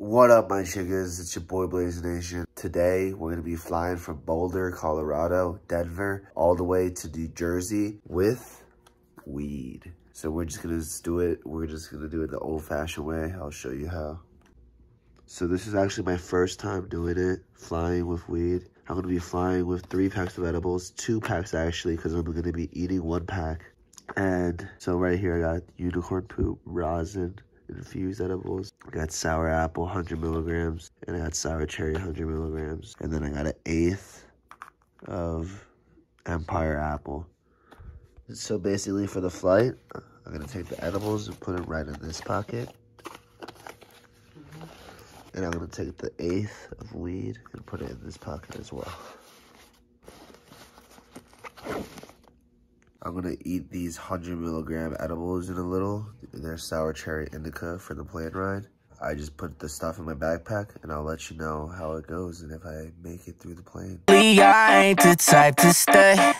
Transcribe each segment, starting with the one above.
What up, my chickas? It's your boy Blazin Asian. Today, we're going to be flying from Boulder, Colorado, Denver, all the way to New Jersey with weed. So we're just going to do it. We're just going to do it the old-fashioned way. I'll show you how. So this is actually my first time doing it, flying with weed. I'm going to be flying with three packs of edibles, two packs actually, because I'm going to be eating one pack. And so right here, I got unicorn poop, rosin, infused edibles. I got sour apple, 100 milligrams, and I got sour cherry, 100 milligrams. And then I got an eighth of Empire apple. So basically for the flight, I'm gonna take the edibles and put it right in this pocket. Mm-hmm. And I'm gonna take the eighth of weed and put it in this pocket as well. I'm gonna eat these 100 milligram edibles in a little. They're sour cherry indica for the plane ride. I just put the stuff in my backpack and I'll let you know how it goes and if I make it through the plane. I ain't the type to stay.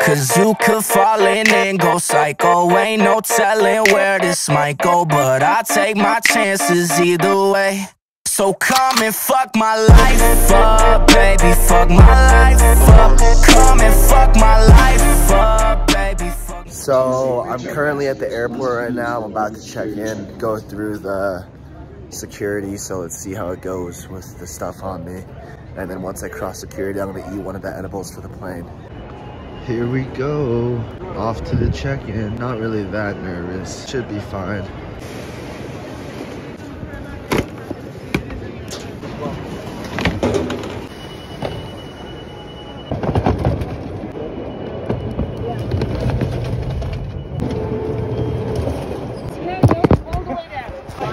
Cause you could fall in and go psycho. Ain't no telling where this might go, but I take my chances either way. So come and fuck my life up, baby. Fuck my life up. Come and fuck my life up, baby. Fuck So I'm currently at the airport right now. I'm about to check in, go through the security. So let's see how it goes with the stuff on me. And then once I cross security, I'm gonna eat one of the edibles for the plane. Here we go, off to the check-in. Not really that nervous, should be fine. Look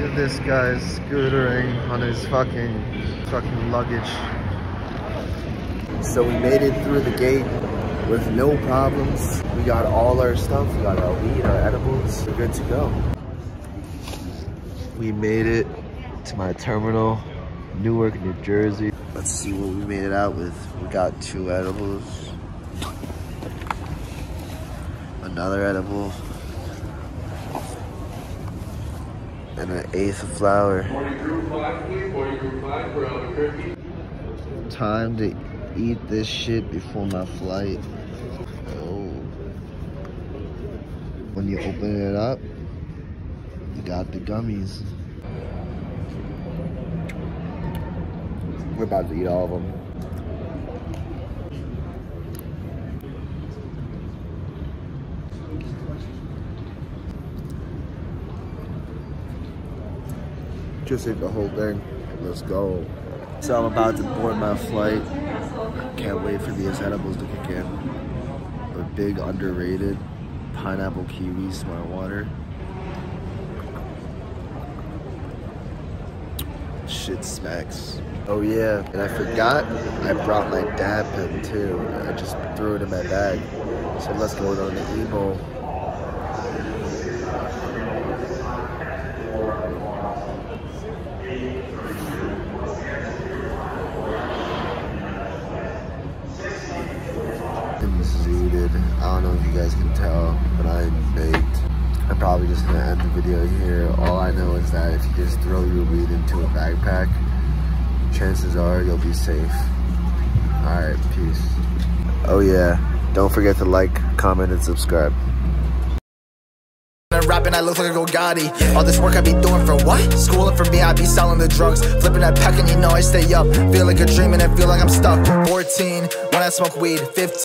at this guy scootering on his fucking fucking luggage. So we made it through the gate with no problems. We got all our stuff. We got our weed, our edibles. We're good to go. We made it to my terminal, Newark, New Jersey. Let's see what we made it out with. We got two edibles. Another edible. and an eighth of flour. Time to eat this shit before my flight. Oh. When you open it up, you got the gummies. We're about to eat all of them. Just ate the whole thing. Let's go. So I'm about to board my flight. Can't wait for these edibles to kick in. A big underrated pineapple kiwi smart water. Shit smacks. Oh yeah, and I forgot I brought my dab pen too. I just threw it in my bag. So let's go on zooted. I don't know if you guys can tell, but I'm baked. I'm probably just gonna end the video here. All I know is that if you just throw your weed into a backpack, chances are you'll be safe. Alright, peace. Oh yeah, don't forget to like, comment, and subscribe. Rapping, I look like a. All this work I be doing for what? Schooling for me, I be selling the drugs. Flipping that pack, and you know I stay up. Feel like a dream, and I feel like I'm stuck. 14 when I smoke weed. 15.